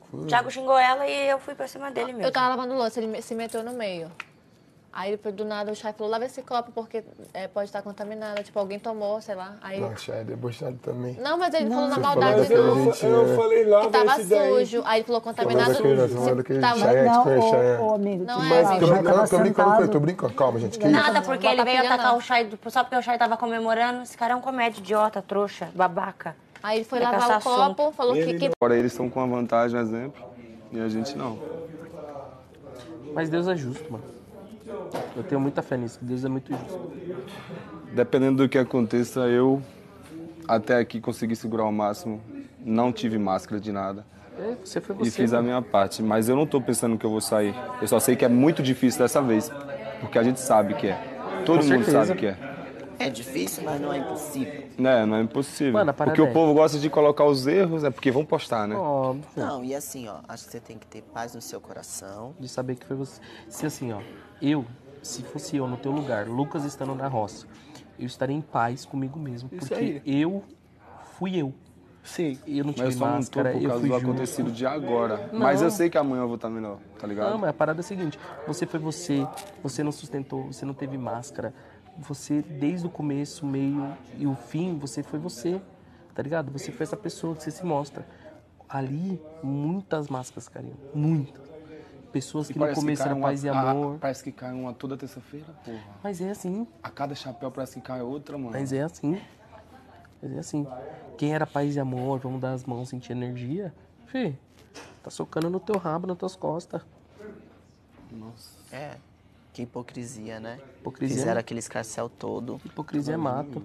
loucura. O Thiago xingou ela e eu fui pra cima dele mesmo. Eu tava lavando louça, ele se meteu no meio. Aí, do nada, o Chay falou, lava esse copo porque é, pode estar contaminado. Tipo, alguém tomou, sei lá. Aí... Não, Chay é debochado também. Não, mas ele falou na Você maldade falou do... jeito, Eu falei lá, Que tava sujo. Aí ele falou contaminado. Daquele, falou se daquele tava- Chay, Não, tipo, ô, Chay. ô, amigo, Não é, amigo. Tô brincando, tô brincando, tô brincando. Calma, gente, que isso? Nada, porque ele veio atacar não. o Chay só porque o Chay tava comemorando. Esse cara é um comédia idiota, trouxa, babaca. Aí ele foi Vai lavar o caçar assunto. copo, falou que... que... Agora eles estão com uma vantagem, um exemplo, e a gente não. Mas Deus é justo, mano. Eu tenho muita fé nisso. Deus é muito justo. Dependendo do que aconteça, eu até aqui consegui segurar o máximo. Não tive máscara de nada. É, você foi você. E fiz a minha parte. Mas eu não tô pensando que eu vou sair. Eu só sei que é muito difícil dessa vez. Porque a gente sabe que é. Todo Com mundo certeza. sabe que é. É difícil, mas não é impossível. Né, não é impossível. Mano, porque o é- povo gosta de colocar os erros, é porque vão postar, né? Óbvio. Não, e assim, ó, acho que você tem que ter paz no seu coração. De saber que foi você. Se assim, ó, eu, se fosse eu no teu lugar, Lucas estando na roça, eu estaria em paz comigo mesmo. Isso porque aí. eu fui eu. Sim. Eu não tive Mas eu só não tô máscara, por eu causa fui do justo. acontecido de agora. Não. Mas eu sei que amanhã eu vou estar melhor, tá ligado? Não, mas a parada é a seguinte: você foi você, você não sustentou, você não teve máscara. Você, desde o começo, o meio e o fim, você foi você, tá ligado? Você foi essa pessoa que você se mostra. Ali, muitas máscaras, carinho. Muitas. Pessoas E que no começo cai era uma- paz e a- amor. parece que cai uma toda terça-feira, porra. Mas é assim, A cada chapéu parece que cai outra, mano. mas é assim. Mas é assim. Quem era paz e amor, vamos dar as mãos, sentir energia, fi, tá socando no teu rabo, nas tuas costas. É. Que hipocrisia, né? Hipocrisia Fizeram é- aquele escarcel todo. Hipocrisia é mato.